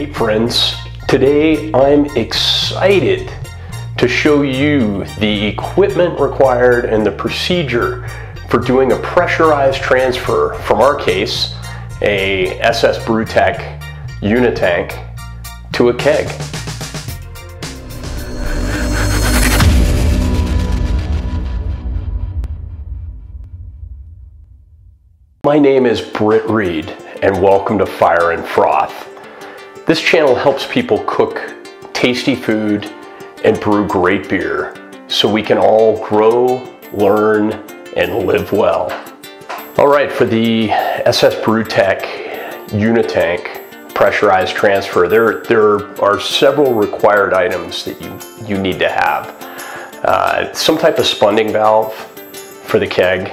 Hey friends, today I'm excited to show you the equipment required and the procedure for doing a pressurized transfer from our case, a SS Brewtech Unitank to a keg. My name is Britt Reed and welcome to Fire and Froth. This channel helps people cook tasty food and brew great beer so we can all grow, learn, and live well. All right, for the SS Brewtech Unitank pressurized transfer, there, there are several required items that you, you need to have. Uh, some type of spunding valve for the keg.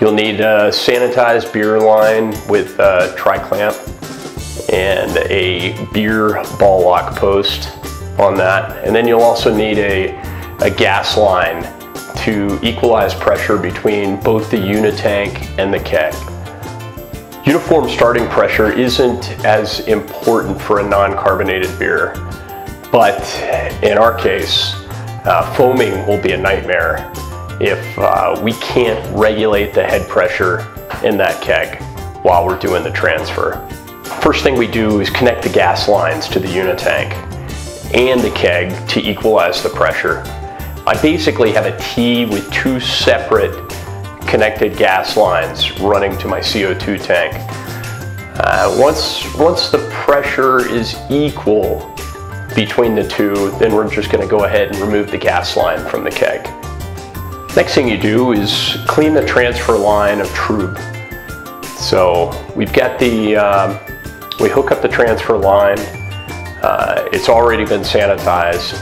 You'll need a sanitized beer line with a tri-clamp and a beer ball lock post on that. And then you'll also need a, a gas line to equalize pressure between both the unitank and the keg. Uniform starting pressure isn't as important for a non-carbonated beer, but in our case, uh, foaming will be a nightmare if uh, we can't regulate the head pressure in that keg while we're doing the transfer. First thing we do is connect the gas lines to the unitank and the keg to equalize the pressure. I basically have a T with two separate connected gas lines running to my CO2 tank. Uh, once, once the pressure is equal between the two, then we're just gonna go ahead and remove the gas line from the keg. Next thing you do is clean the transfer line of trub. So we've got the um, we hook up the transfer line. Uh, it's already been sanitized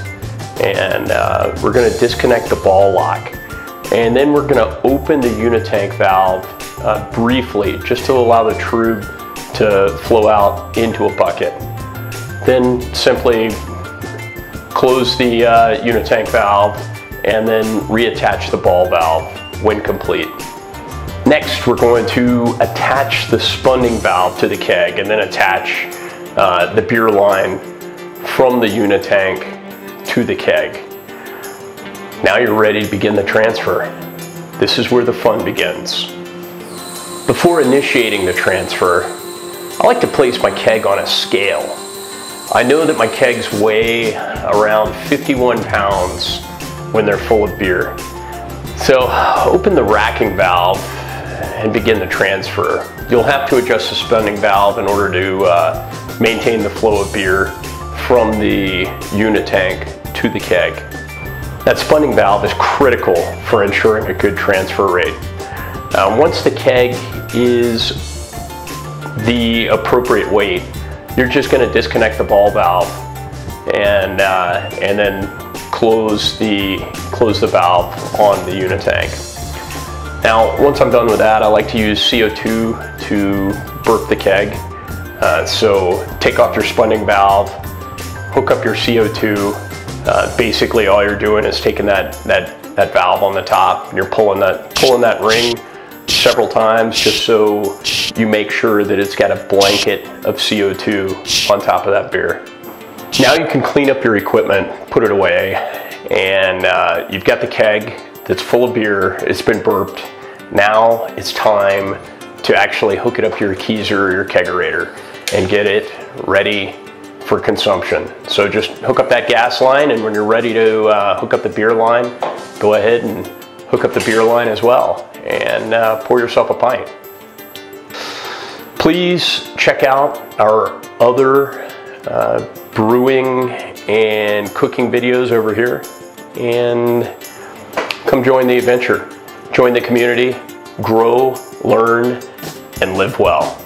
and uh, we're going to disconnect the ball lock. And then we're going to open the unitank valve uh, briefly just to allow the trub to flow out into a bucket. Then simply close the uh, unitank valve and then reattach the ball valve when complete. Next, we're going to attach the spunding valve to the keg and then attach uh, the beer line from the unitank to the keg. Now you're ready to begin the transfer. This is where the fun begins. Before initiating the transfer, I like to place my keg on a scale. I know that my kegs weigh around 51 pounds when they're full of beer. So open the racking valve and begin the transfer. You'll have to adjust the spunding valve in order to uh, maintain the flow of beer from the unitank to the keg. That spunding valve is critical for ensuring a good transfer rate. Uh, once the keg is the appropriate weight, you're just going to disconnect the ball valve and, uh, and then close the, close the valve on the unitank. Now, once I'm done with that, I like to use CO2 to burp the keg. Uh, so take off your spunding valve, hook up your CO2. Uh, basically, all you're doing is taking that, that, that valve on the top and you're pulling that, pulling that ring several times just so you make sure that it's got a blanket of CO2 on top of that beer. Now you can clean up your equipment, put it away, and uh, you've got the keg that's full of beer, it's been burped. Now it's time to actually hook it up to your keezer or your kegerator and get it ready for consumption. So just hook up that gas line and when you're ready to uh, hook up the beer line, go ahead and hook up the beer line as well and uh, pour yourself a pint. Please check out our other uh, brewing and cooking videos over here and Come join the adventure. Join the community, grow, learn, and live well.